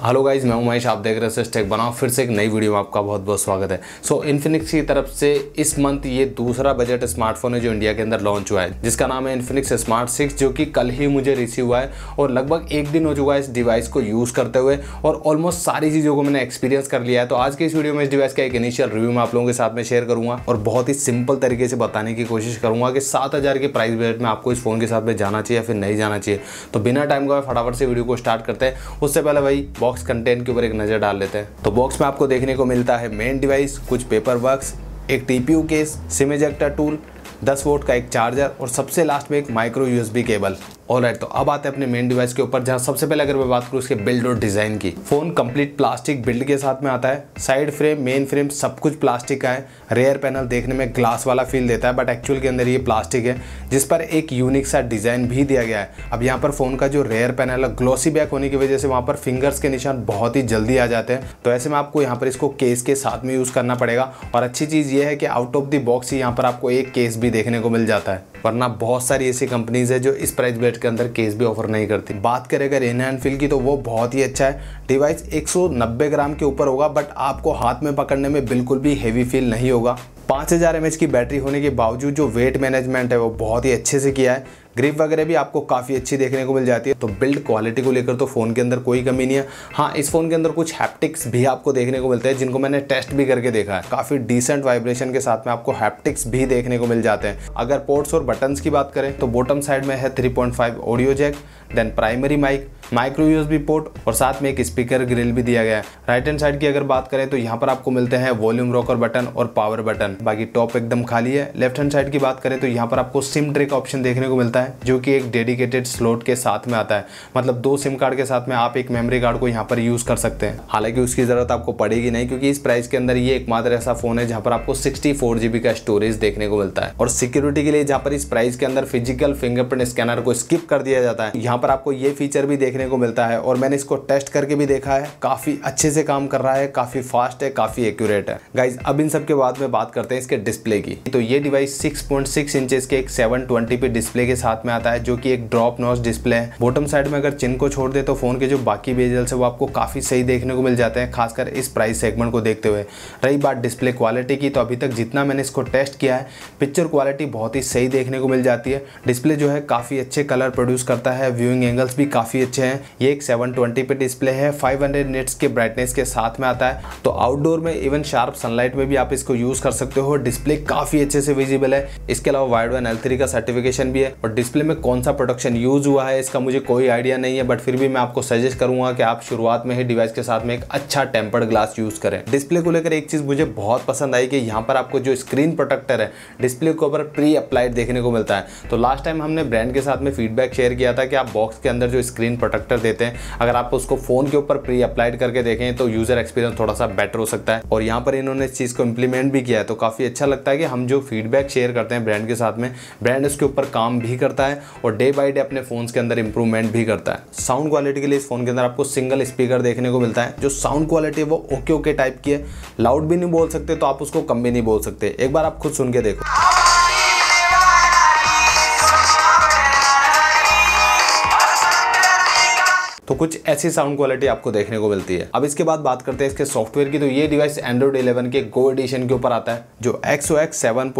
Hello guys मैं उमेश आप देख रहे हैं टेक बनाओ। फिर से एक नई वीडियो में आपका बहुत बहुत स्वागत है। सो so, इन्फिनिक्स की तरफ़ से इस मंथ ये दूसरा बजट स्मार्टफ़ोन है जो इंडिया के अंदर लॉन्च हुआ है जिसका नाम है इन्फिनिक्स स्मार्ट सिक्स जो कि कल ही मुझे रिसीव हुआ है और लगभग एक दिन हो चुका है इस डिवाइस को यूज़ करते हुए और ऑलमोस्ट सारी चीज़ों को मैंने एक्सपीरियंस कर लिया है। तो आज के इस वीडियो में इस डिवाइस का एक इनिशियल रिव्यू मैं आप लोगों के साथ में शेयर करूँगा और बहुत ही सिंपल तरीके से बताने की कोशिश करूँगा कि सात हज़ार के प्राइस बजट में आपको इस फ़ोन के साथ में जाना चाहिए या फिर नहीं जाना चाहिए। तो बिना टाइम का फटाफट से वीडियो को स्टार्ट करते हैं। उससे पहले भाई बॉक्स कंटेंट के ऊपर एक नज़र डाल लेते हैं। तो बॉक्स में आपको देखने को मिलता है मेन डिवाइस कुछ पेपर वर्क एक TPU case sim tool 10 watt का एक चार्जर और सबसे लास्ट में एक micro USB cable all right तो अब आते हैं अपने मेन डिवाइस के ऊपर, जहाँ सबसे पहले अगर मैं बात करूँ उसके बिल्ड और डिज़ाइन की। फ़ोन कंप्लीट प्लास्टिक बिल्ड के साथ में आता है। साइड फ्रेम मेन फ्रेम सब कुछ प्लास्टिक का है। रेयर पैनल देखने में ग्लास वाला फील देता है बट एक्चुअल के अंदर ये प्लास्टिक है, जिस पर एक यूनिक सा डिज़ाइन भी दिया गया है। अब यहाँ पर फ़ोन का जो रेयर पैनल है ग्लोसी बैक होने की वजह से वहाँ पर फिंगर्स के निशान बहुत ही जल्दी आ जाते हैं। तो ऐसे में आपको यहाँ पर इसको केस के साथ में यूज़ करना पड़ेगा। और अच्छी चीज़ ये है कि आउट ऑफ़ द बॉक्स ही यहाँ पर आपको एक केस भी देखने को मिल जाता है। वरना बहुत सारी ऐसी कंपनीज़ है जो इस प्राइस ब्रेड के अंदर केस भी ऑफ़र नहीं करती। बात करें अगर इन हैंड फील की तो वो बहुत ही अच्छा है। डिवाइस 190 ग्राम के ऊपर होगा बट आपको हाथ में पकड़ने में बिल्कुल भी हेवी फील नहीं होगा। पाँच हज़ार एम की बैटरी होने के बावजूद जो वेट मैनेजमेंट है, वो बहुत ही अच्छे से किया है। ग्रिप वगैरह भी आपको काफ़ी अच्छी देखने को मिल जाती है। तो बिल्ड क्वालिटी को लेकर तो फ़ोन के अंदर कोई कमी नहीं है। हाँ इस फ़ोन के अंदर कुछ हैप्टिक्स भी आपको देखने को मिलते हैं, जिनको मैंने टेस्ट भी करके देखा है। काफ़ी डिसेंट वाइब्रेशन के साथ में आपको हैप्टिक्स भी देखने को मिल जाते हैं। अगर पोर्ट्स और बटन्स की बात करें तो बॉटम साइड में है three audio jack then primary mic micro USB port और साथ में एक स्पीकर ग्रिल भी दिया गया है। राइट हैंड साइड की अगर बात करें तो यहाँ पर आपको मिलते हैं वॉल्यूम रॉकर बटन और पावर बटन बाकी टॉप एकदम खाली है। लेफ़्ट हैंड साइड की बात करें तो यहाँ पर आपको सिम ट्रिक ऑप्शन देखने को मिलता है। जो कि एक डेडिकेटेड स्लोट के साथ में आता है। मतलब दो सिम कार्ड के साथ में आप एक मेमोरी कार्ड को यहाँ पर यूज़ कर सकते हैं। हालाँकि उसकी ज़रूरत आपको पड़ेगी नहीं, क्योंकि इस प्राइस के अंदर ये एकमात्र ऐसा फ़ोन है जहाँ पर आपको सिक्सटी का स्टोरेज देखने को मिलता है। और सिक्योरिटी के लिए जहाँ पर इस प्राइस के अंदर फ़िज़िकल फिंगरप्रिंट स्कैनर को स्किप कर दिया जाता है, यहाँ पर आपको ये फीचर भी देखने को मिलता है। और मैंने इसको टेस्ट करके भी देखा है, काफ़ी अच्छे से काम कर रहा है, काफ़ी फास्ट है, काफ़ी एक्यूरेट है। गाइज़ अब इन सब के बाद में बात करते हैं इसके डिस्प्ले की। तो ये डिवाइस 6.6 इंचेस के एक 720p डिस्प्ले के साथ में आता है, जो कि एक ड्रॉप नॉच डिस्प्ले है। बॉटम साइड में अगर चिन को छोड़ दे तो फ़ोन के जो बाकी बेजल्स है, वो आपको काफ़ी सही देखने को मिल जाते हैं, खासकर इस प्राइस सेगमेंट को देखते हुए। रही बात डिस्प्ले क्वालिटी की तो अभी तक जितना मैंने इसको टेस्ट किया है पिक्चर क्वालिटी बहुत ही सही देखने को मिल जाती है। डिस्प्ले जो है काफ़ी अच्छे कलर प्रोड्यूस करता है व्यूइंग एंगल्स भी काफ़ी अच्छे हैं। ये एक सेवन पे डिस्प्ले है 500 हंड्रेड के ब्राइटनेस के साथ में आता है। तो आउटडोर में इवन शार्प सनलाइट में भी आप इसको यूज़ कर सकते हो। डिस्प्ले काफ़ी अच्छे से विजिबल है। इसके अलावा वाइड वन एल का सर्टिफिकेशन भी है और डिस्प्ले में कौन सा प्रोडक्शन यूज़ हुआ है, इसका मुझे कोई आइडिया नहीं है बट फिर भी मैं आपको सजेस्ट करूँगा कि आप शुरुआत में ही डिवाइस के साथ में एक अच्छा टेम्पर्ड ग्लास यूज़ करें। डिस्प्ले को लेकर एक चीज़ मुझे बहुत पसंद आई कि यहाँ पर आपको जो स्क्रीन प्रोटेक्टर है डिस्प्ले के ऊपर प्री अप्लाइड देखने को मिलता है। तो लास्ट टाइम हमने ब्रांड के साथ में फीडबैक शेयर किया था कि आप बॉक्स के अंदर जो स्क्रीन प्रोटेक्टर देते हैं, अगर आप उसको फ़ोन के ऊपर प्री अप्लाइड करके देखें तो यूज़र एक्सपीरियंस थोड़ा सा बेटर हो सकता है। और यहाँ पर इन्होंने इस चीज़ को इंप्लीमेंट भी किया है तो काफ़ी अच्छा लगता है कि हम जो फीडबैक शेयर करते हैं ब्रांड के साथ में ब्रांड उसके ऊपर काम भी करता है और डे बाई डे अपने फ़ोन के अंदर इंप्रूवमेंट भी करता है। साउंड क्वालिटी के लिए इस फ़ोन के अंदर आपको सिंगल स्पीकर देखने को मिलता है। जो साउंड क्वालिटी है, वो ओके ओके टाइप की है। लाउड भी नहीं बोल सकते तो आप उसको कम भी नहीं बोल सकते। एक बार आप खुद सुन के देखो। तो कुछ ऐसी साउंड क्वालिटी आपको देखने को मिलती है। अब इसके बाद बात करते हैं इसके सॉफ्टवेयर की। तो ये डिवाइस एंड्रॉइड 11 के गो एडिशन के ऊपर आता है, जो एक्स एक्स सेवन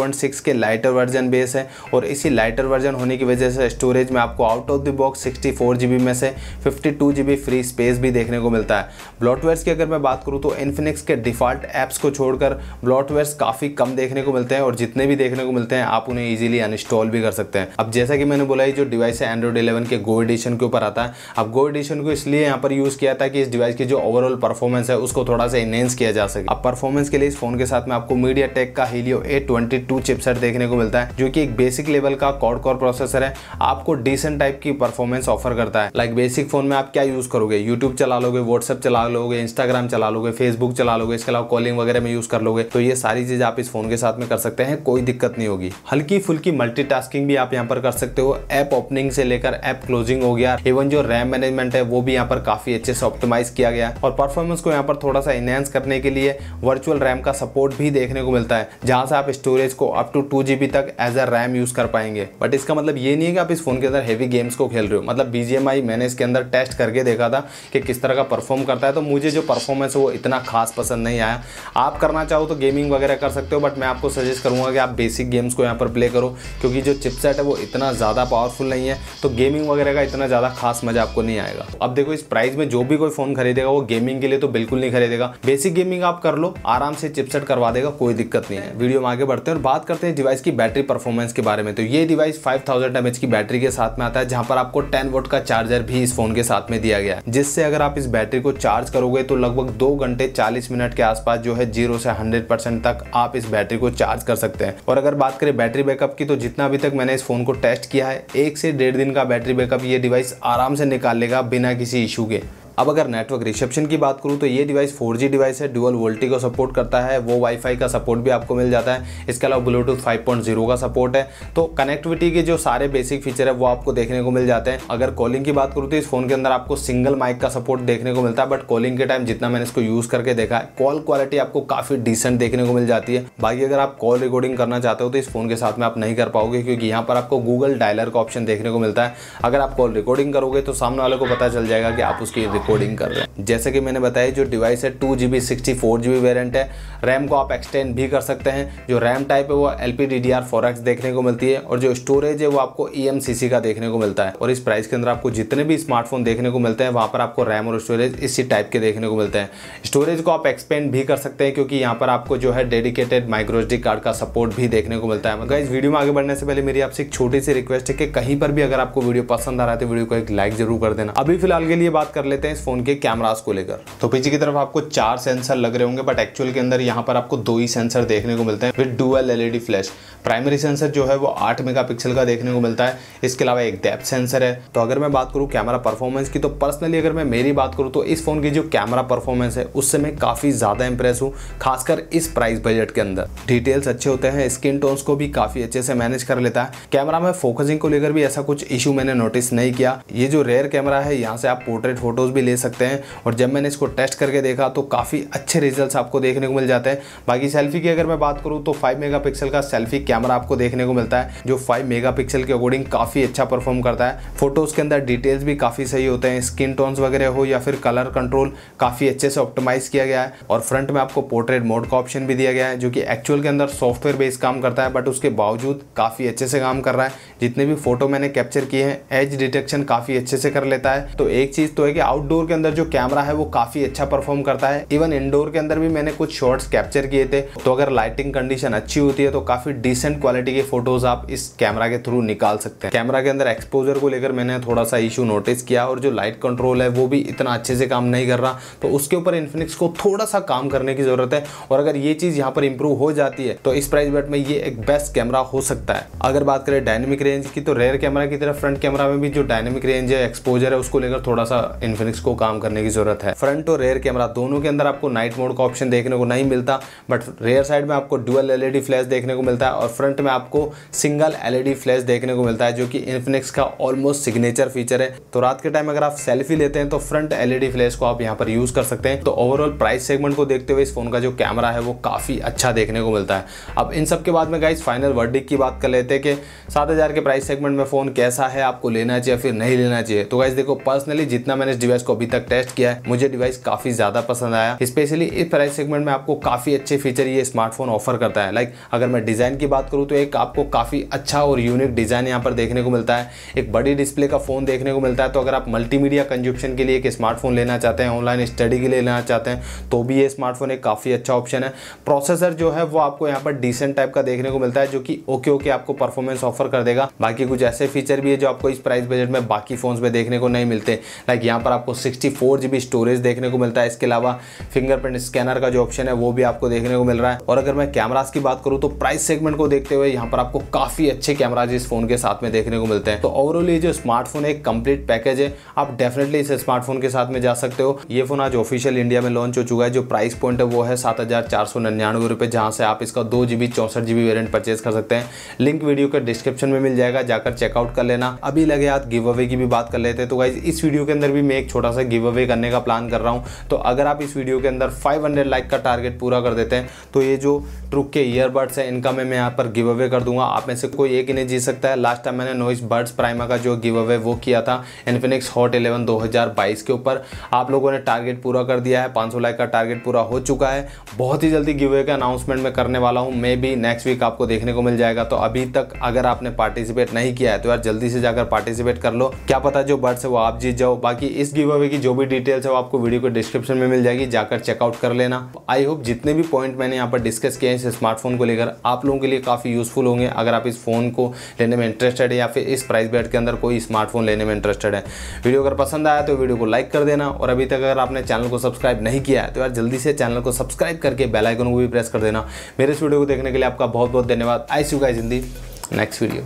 के लाइटर वर्जन बेस है और इसी लाइटर वर्जन होने की वजह से स्टोरेज में आपको out of the box sixty में से फिफ्टी फ्री स्पेस भी देखने को मिलता है। ब्लॉटवेयर्स की अगर मैं बात करूँ तो इन्फिनिक्स के डिफ़ॉल्ट एप्स को छोड़कर ब्लॉटवेयर्स काफ़ी कम देखने को मिलते हैं और जितने भी देखने को मिलते हैं, आप उन्हें ईजिली अनस्टॉल भी कर सकते हैं। अब जैसा कि मैंने बोला जो डिवाइस है एंड्रॉइड इलेवन के गो एडिशन के ऊपर आता है। अब गो एडिशन को इसलिए यहाँ पर यूज़ किया था कि इस डिवाइस की जो ओवरऑल परफॉर्मेंस है, उसको थोड़ा सा इनहेंस किया जा सके। अब परफॉर्मेंस के लिए इस फ़ोन के साथ में आपको मीडिया टेक का Helio A twenty two chipset देखने को मिलता है, जो कि एक बेसिक लेवल का कॉड कोर प्रोसेसर है। आपको डिसेंट टाइप की परफॉर्मेंस ऑफ़र करता है। लाइक बेसिक फ़ोन में आप क्या यूज़ करोगे? यूट्यूब चला लोगे व्हाट्सएप चला लोगे इंस्टाग्राम चला लोगे फेसबुक चला लोगे, इसके अलावा कॉलिंग वगैरह में यूज़ कर लोगे तो ये सारी चीज़ आप इस फ़ोन के साथ में कर सकते हैं, कोई दिक्कत नहीं होगी। हल्की फुल्की मल्टीटास्किंग भी आप यहाँ पर कर सकते हो। ऐप ओपनिंग से लेकर ऐप क्लोजिंग हो गया। इवन जो रैम मैनेजमेंट है वो भी यहाँ पर काफ़ी अच्छे से ऑप्टिमाइज किया गया और परफॉर्मेंस को यहाँ पर थोड़ा सा इनहेंस करने के लिए वर्चुअल रैम का सपोर्ट भी देखने को मिलता है, जहाँ से आप स्टोरेज को अप टू टू तक एज अ रैम यूज़ कर पाएँगे। बट इसका मतलब ये नहीं है कि आप इस फ़ोन के अंदर हेवी गेम्स को खेल रहे हो। मतलब बीजीएमआई मैंने इसके अंदर टेस्ट करके देखा था कि किस तरह का परफॉर्म करता है। तो मुझे जो परफॉर्मेंस है वो इतना खास पसंद नहीं आया। आप करना चाहो तो गेमिंग वगैरह कर सकते हो बट मैं आपको सजेस्ट करूँगा कि आप बेसिक गेम्स को यहाँ पर प्ले करो, क्योंकि जो चिपसेट है वो इतना ज़्यादा पावरफुल नहीं है। तो गेमिंग वगैरह का इतना ज़्यादा खास मज़ा आपको नहीं आएगा। अब देखो, इस प्राइस में जो भी कोई फ़ोन खरीदेगा, वो गेमिंग के लिए तो बिल्कुल नहीं खरीदेगा। बेसिक गेमिंग आप कर लो, आराम से चिपसेट करवा देगा, कोई दिक्कत नहीं है। वीडियो में आगे बढ़ते हैं और बात करते हैं डिवाइस की बैटरी परफॉर्मेंस के बारे में। तो ये डिवाइस फाइव थाउज़ेंड की बैटरी के साथ में आता है, जहाँ पर आपको टेन वोट का चार्जर भी इस फ़ोन के साथ में दिया गया है। जिससे अगर आप इस बैटरी को चार्ज करोगे तो लगभग दो घंटे चालीस मिनट के आसपास जो है ज़ीरो से हंड्रेड परसेंट तक आप इस बैटरी को चार्ज कर सकते हैं। और अगर बात करें बैटरी बैकअप की तो जितना अभी तक मैंने इस फ़ोन को टेस्ट किया है, एक से डेढ़ दिन का बैटरी बैकअप ये डिवाइस आराम से निकाल लेगा, बिना किसी इशू के। अब अगर नेटवर्क रिसेप्शन की बात करूँ तो ये डिवाइस 4G डिवाइस है डुअल वोल्टी को सपोर्ट करता है, वो वाईफाई का सपोर्ट भी आपको मिल जाता है। इसके अलावा ब्लूटूथ 5.0 का सपोर्ट है। तो कनेक्टिविटी के जो सारे बेसिक फीचर है, वो आपको देखने को मिल जाते हैं। अगर कॉलिंग की बात करूँ तो इस फ़ोन के अंदर आपको सिंगल माइक का सपोर्ट देखने को मिलता है बट कॉलिंग के टाइम जितना मैंने इसको यूज़ करके देखा है कॉल क्वालिटी आपको काफ़ी डिसेंट देखने को मिल जाती है। बाकी अगर आप कॉल रिकॉर्डिंग करना चाहते हो तो इस फ़ोन के साथ में आप नहीं कर पाओगे, क्योंकि यहाँ पर आपको गूगल डायलर का ऑप्शन देखने को मिलता है। अगर आप कॉल रिकॉर्डिंग करोगे तो सामने वाले को पता चल जाएगा कि आप उसकी रिकॉर्डिंग कर रहे हैं। जैसे कि मैंने बताया, जो डिवाइस है two G B sixty four G B variant है। रैम को आप एक्सटेंड भी कर सकते हैं। जो रैम टाइप है, वो L P D D R four X देखने को मिलती है। और जो स्टोरेज है, वो आपको ई एम सी सी का देखने को मिलता है। और इस प्राइस के अंदर आपको जितने भी स्मार्टफ़ोन देखने को मिलते हैं, वहाँ पर आपको रैम और स्टोरेज इसी टाइप के देखने को मिलते हैं। स्टोरेज को आप एक्सपेंड भी कर सकते हैं, क्योंकि यहाँ पर आपको जो है डेडिकेटेड माइक्रोसडी कार्ड का सपोर्ट भी देखने को मिलता है। मगर इस वीडियो में आगे बढ़ने से पहले मेरी आपसे एक छोटी सी रिक्वेस्ट है कि कहीं पर भी अगर आपको वीडियो पसंद आ रहा है तो वीडियो को एक लाइक ज़रूर कर देना। अभी फ़िलहाल के लिए बात कर लेते हैं। इस फ़ोन के कैमरास को लेकर। तो पीछे की तरफ़ आपको चार सेंसर लग रहे होंगे बट एक्चुअल के अंदर यहाँ पर आपको दो ही सेंसर देखने को मिलते हैं with dual LED flash primary sensor जो है वो आठ मेगापिक्सल का देखने को मिलता है। इसके अलावा एक डेप्थ सेंसर है। तो अगर मैं बात करूँ कैमरा परफॉर्मेंस की तो पर्सनली अगर मैं मेरी बात करूँ तो इस फ़ोन की जो कैमरा परफॉर्मेंस है, उससे मैं काफ़ी ज़्यादा इंप्रेस हूँ, खासकर इस प्राइस बजट के अंदर। डिटेल्स अच्छे होते हैं स्किन टोन्स को भी काफ़ी अच्छे से मैनेज कर लेता है। कैमरा में फोकसिंग को लेकर भी ऐसा कुछ इशू मैंने नोटिस नहीं किया। ये जो रेयर कैमरा है, यहाँ से आप पोर्ट्रेट फ़ोटोज़ ले सकते हैं। और जब मैंने इसको टेस्ट करके देखा तो काफ़ी अच्छे रिज़ल्ट आपको देखने को मिल जाते हैं। बाकी सेल्फी की अगर मैं बात करूँ तो फाइव मेगा का सेल्फी कैमरा आपको देखने को मिलता है, जो फाइव मेगा के अकॉर्डिंग काफ़ी अच्छा परफॉर्म करता है। फ़ोटोज़ के अंदर डिटेल्स भी काफ़ी सही होते हैं स्किन टोन्स वगैरह हो या फिर कलर कंट्रोल काफ़ी अच्छे से ऑप्टिमाइज किया गया है। और फ्रंट में आपको पोर्ट्रेट मोड का ऑप्शन भी दिया गया है, जो कि एक्चुअल के अंदर सॉफ्टवेयर बेस्ड काम करता है बट उसके बावजूद काफ़ी अच्छे से काम कर रहा है। जितने भी फ़ोटो मैंने कैप्चर किए हैं एज डिटेक्शन काफ़ी अच्छे से कर लेता है। तो एक चीज़ तो है कि आउटडोर के अंदर जो कैमरा है, वो काफ़ी अच्छा परफॉर्म करता है। इवन इंडोर के अंदर भी मैंने कुछ शॉट्स कैप्चर किए थे। तो अगर लाइटिंग कंडीशन अच्छी होती है तो काफ़ी डिसेंट क्वालिटी के फ़ोटोज़ आप इस कैमरा के थ्रू निकाल सकते हैं। कैमरा के अंदर एक्सपोजर को लेकर मैंने थोड़ा सा इशू नोटिस किया और जो लाइट कंट्रोल है, वो भी इतना अच्छे से काम नहीं कर रहा। तो उसके ऊपर इन्फिनिक्स को थोड़ा सा काम करने की ज़रूरत है और अगर ये चीज़ यहाँ पर इंप्रूव हो जाती है तो इस प्राइस बेट में ये एक बेस्ट कैमरा हो सकता है। अगर बात करें डायनेमिक रेंज की तो रेयर कैमरा की तरफ़ फ्रंट कैमरा में भी जो डायनेमिक रेंज है एक्सपोजर है, उसको लेकर थोड़ा सा इन्फिनिक्स को काम करने की ज़रूरत है। फ्रंट और रेयर कैमरा दोनों के अंदर आपको नाइट मोड का ऑप्शन देखने को नहीं मिलता बट रेयर साइड में आपको डुअल एलईडी फ्लैश देखने को मिलता है और फ्रंट में आपको सिंगल एलईडी फ्लैश देखने को मिलता है, जो कि इन्फिनिक्स का ऑलमोस्ट सिग्नेचर फीचर है। तो रात के टाइम अगर आप सेल्फी लेते हैं तो फ्रंट एलईडी फ्लैश को आप यहाँ पर यूज़ कर सकते हैं। तो ओवरऑल प्राइस सेगमेंट को देखते हुए इस फ़ोन का जो कैमरा है, वो काफ़ी अच्छा देखने को मिलता है। अब इन सब के बाद में गाइस फाइनल वर्डिक की बात कर लेते हैं कि सात हज़ार के प्राइस सेगमेंट में फ़ोन कैसा है, आपको लेना चाहिए फिर नहीं लेना चाहिए। तो गाइस देखो पर्सनली जितना मैंने इस डिवाइस को अभी तक टेस्ट किया है। मुझे डिवाइस काफ़ी ज़्यादा पसंद आया। स्पेशली इस प्राइस सेगमेंट में आपको काफ़ी अच्छे फीचर ये स्मार्टफ़ोन ऑफ़र करता है। लाइक अगर मैं डिज़ाइन की बात करूँ तो एक आपको काफ़ी अच्छा और यूनिक डिज़ाइन यहाँ पर देखने को मिलता है। एक बड़ी डिस्प्ले का फ़ोन देखने को मिलता है। तो अगर आप मल्टीमीडिया कंजप्शन के लिए एक स्मार्टफ़ोन लेना चाहते हैं ऑनलाइन स्टडी के लिए लेना चाहते हैं तो भी ये स्मार्टफ़ोन एक काफ़ी अच्छा ऑप्शन है। प्रोसेसर जो है, वो आपको यहाँ पर डिसेंट टाइप का देखने को मिलता है, जो कि ओके ओके आपको परफॉर्मेंस ऑफ़र कर देगा। बाकी कुछ ऐसे फीचर भी है, जो आपको इस प्राइस बजट में बाकी फ़ोन में देखने को नहीं मिलते। लाइक यहाँ पर आपको सिक्सटी फोर स्टोरेज देखने को मिलता है। इसके अलावा फिंगरप्रिंट स्कैनर का जो ऑप्शन है, वो भी आपको देखने को मिल रहा है। और अगर मैं कैमराज की बात करूँ तो प्राइस सेगमेंट को देखते हुए यहाँ पर आपको काफ़ी अच्छे कैमराज इस फ़ोन के साथ में देखने को मिलते हैं। तो ओवरऑल ये जो स्मार्टफ़ोन एक कंप्लीट पैकेज है। आप डेफिनेटली इस स्मार्टफ़ोन के साथ में जा सकते हो। ये फ़ोन आज ऑफिशियल इंडिया में लॉन्च हो चुका है। जो प्राइस पॉइंट है, वो है सात हज़ार चार सौ निन्यानवे रुपए, जहाँ से आप इसका दो जीबी चौसठ जीबी वेरियंट परचेज कर सकते हैं। लिंक वीडियो के डिस्क्रिप्शन में मिल जाएगा, जाकर चेकआउट कर लेना। अभी लगे हाथ गिव अवे की भी बात कर लेते हैं। तो गाइज़ इस वीडियो के अंदर भी मैं एक छोटा सा गिव अवे करने का प्लान कर रहा हूँ। तो अगर आप इस वीडियो के अंदर 500 लाइक का टारगेट पूरा कर देते हैं तो ये जो ट्रुक के ईयरबड्स है, इनका मैं यहाँ पर गिव अवे कर दूँगा। आप में से कोई एक ही नहीं जीत सकता है। लास्ट टाइम मैंने नोइस बर्ड्स प्राइमा का जो गिव अवे वो किया था इन्फिनिक्स हॉट इलेवन दो के ऊपर। आप लोगों ने टारगेट पूरा कर दिया है, पाँच लाइक का टारगेट पूरा हो चुका है। बहुत ही जल्दी गिव अवे का अनाउंसमेंट में करने वाला हूँ। मे भी नेक्स्ट वीक आपको देखने को मिल जाएगा। तो अभी तक अगर आपने पार्टिसिपेट नहीं किया है तो यार जल्दी से जाकर पार्टिसिपेट कर लो। क्या पता जो बर्ड्स है वो आप जीत जाओ। बाकी इस गिव अवे की जो भी डिटेल्स है वो आपको वीडियो के डिस्क्रिप्शन में मिल जाएगी, जाकर चेकआउट कर लेना। आई होप जितने भी पॉइंट मैंने यहाँ पर डिस्कस किए हैं इस स्मार्टफ़ोन को लेकर, आप लोगों के लिए काफ़ी यूजफुल होंगे। अगर आप इस फ़ोन को लेने में इंटरेस्टेड है या फिर इस प्राइस बेट के अंदर कोई स्मार्टफ़ोन लेने में इंटरेस्टेड है। वीडियो अगर पसंद आया तो वीडियो को लाइक कर देना। और अभी तक अगर आपने चैनल को सब्सक्राइब नहीं किया है तो यार जल्दी से चैनल को सब्सक्राइब करके बेल आइकन को भी प्रेस कर देना। मेरे इस वीडियो को देखने के लिए आपका बहुत बहुत धन्यवाद I see guys in the next video